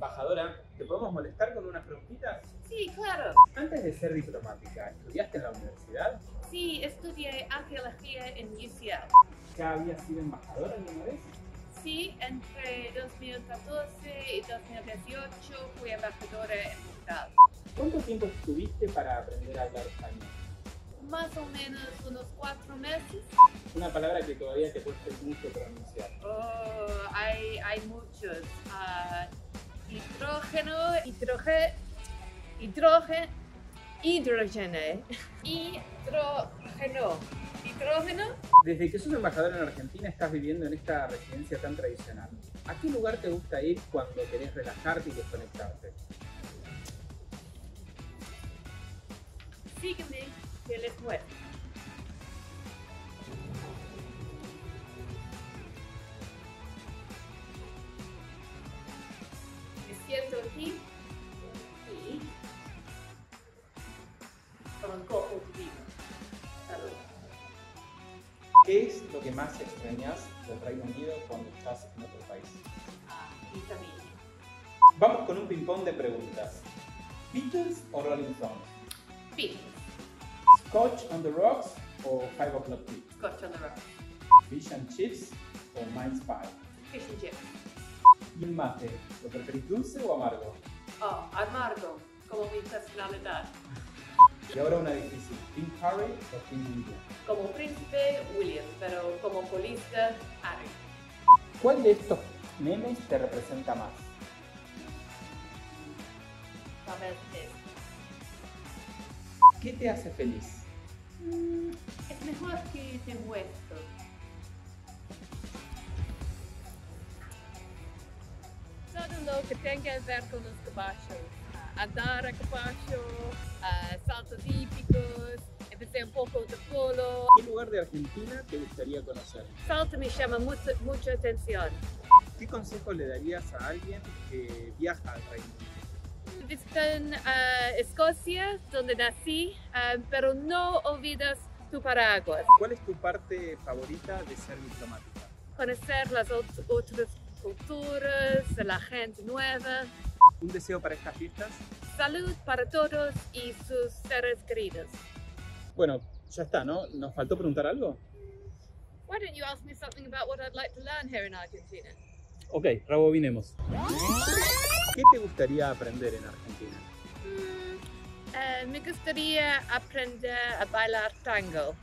Embajadora, ¿te podemos molestar con unas preguntitas? Sí, claro. Antes de ser diplomática, ¿estudiaste en la universidad? Sí, estudié arqueología en UCL. ¿Ya habías sido embajadora alguna vez? Sí, entre 2014 y 2018 fui embajadora en Portugal. ¿Cuánto tiempo estuviste para aprender a hablar español? Más o menos unos cuatro meses. Una palabra que todavía te cueste mucho pronunciar. Oh, hay, hay muchos. Ah, hidrógeno, hidrógeno, hidrógeno, hidrógeno, hidrógeno, hidrógeno. Desde que sos embajadora en Argentina estás viviendo en esta residencia tan tradicional. ¿A qué lugar te gusta ir cuando querés relajarte y desconectarte? Sígueme, que les muestro. Siento aquí y. Salud. ¿Qué es lo que más extrañas del Reino Unido cuando estás en otro país? Ah, mi familia. Vamos con un ping-pong de preguntas. ¿Beatles o Rolling Stones? Beatles. ¿Scotch on the rocks o Five O'Clock Tea? Scotch on the rock. ¿Fish and chips o Mince pie? Fish and chips. ¿Y el mate? ¿Lo preferís dulce o amargo? Oh, amargo, como mi personalidad. Y ahora una difícil. ¿Pink Harry o Pink William? Como príncipe, William, pero como polista, Harry. ¿Cuál de estos memes te representa más? Tal vez es. ¿Qué te hace feliz? Mm, es mejor que te muestro. Que tenga que ver con los caballos. Ah, Andar a caballo, ah, saltos hípicos, empecé un poco de polo. ¿Qué lugar de Argentina te gustaría conocer? Salto me llama mucho, mucha atención. ¿Qué consejo le darías a alguien que viaja al Reino Unido? Visiten ah, Escocia, donde nací, ah, pero no olvides tu paraguas. ¿Cuál es tu parte favorita de ser diplomática? Conocer las ot- otras culturas, la gente nueva. ¿Un deseo para estas fiestas? Salud para todos y sus seres queridos. Bueno, ya está, ¿no? ¿Nos faltó preguntar algo? Why don't you ask me something about what I'd like to learn here in Argentina? Ok, rebobinemos. ¿Qué te gustaría aprender en Argentina? Mm, eh, me gustaría aprender a bailar tango.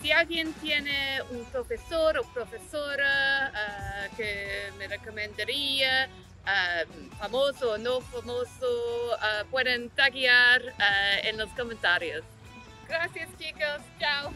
Si alguien tiene un profesor o profesora eh, que me recomendaría, eh, famoso o no famoso, eh, pueden taguear eh, en los comentarios. Gracias chicos, chao.